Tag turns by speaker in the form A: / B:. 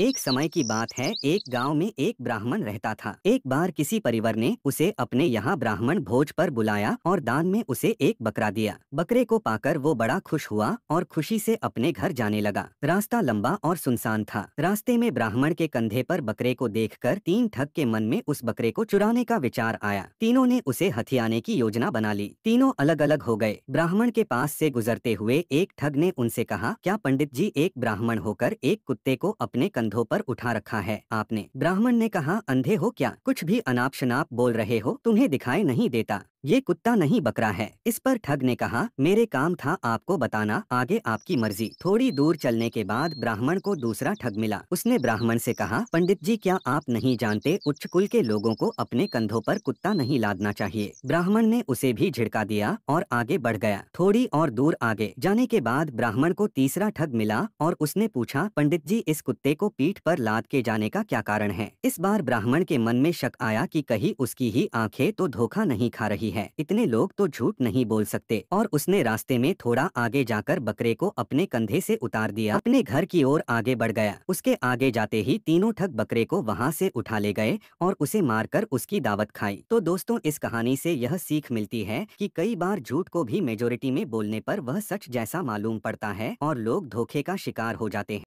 A: एक समय की बात है, एक गाँव में एक ब्राह्मण रहता था। एक बार किसी परिवार ने उसे अपने यहाँ ब्राह्मण भोज पर बुलाया और दान में उसे एक बकरा दिया। बकरे को पाकर वो बड़ा खुश हुआ और खुशी से अपने घर जाने लगा। रास्ता लंबा और सुनसान था। रास्ते में ब्राह्मण के कंधे पर बकरे को देखकर तीन ठग के मन में उस बकरे को चुराने का विचार आया। तीनों ने उसे हथियाने की योजना बना ली। तीनों अलग अलग हो गए। ब्राह्मण के पास से गुजरते हुए एक ठग ने उनसे कहा, क्या पंडित जी एक ब्राह्मण होकर एक कुत्ते को अपने कंधों पर उठा रखा है। आपने ब्राह्मण ने कहा, अंधे हो क्या? कुछ भी अनाप शनाप बोल रहे हो, तुम्हें दिखाई नहीं देता। ये कुत्ता नहीं बकरा है। इस पर ठग ने कहा, मेरे काम था आपको बताना, आगे आपकी मर्ज़ी। थोड़ी दूर चलने के बाद ब्राह्मण को दूसरा ठग मिला। उसने ब्राह्मण से कहा, पंडित जी, क्या आप नहीं जानते उच्च कुल के लोगों को अपने कंधों पर कुत्ता नहीं लादना चाहिए? ब्राह्मण ने उसे भी झिड़का दिया और आगे बढ़ गया। थोड़ी और दूर आगे जाने के बाद ब्राह्मण को तीसरा ठग मिला और उसने पूछा, पंडित जी, इस कुत्ते को पीठ पर लाद के जाने का क्या कारण है? इस बार ब्राह्मण के मन में शक आया कि कहीं उसकी ही आँखें तो धोखा नहीं खा रही है। इतने लोग तो झूठ नहीं बोल सकते। और उसने रास्ते में थोड़ा आगे जाकर बकरे को अपने कंधे से उतार दिया। अपने घर की ओर आगे बढ़ गया। उसके आगे जाते ही तीनों ठग बकरे को वहाँ से उठा ले गए और उसे मारकर उसकी दावत खाई। तो दोस्तों, इस कहानी से यह सीख मिलती है कि कई बार झूठ को भी मेजोरिटी में बोलने पर वह सच जैसा मालूम पड़ता है और लोग धोखे का शिकार हो जाते हैं।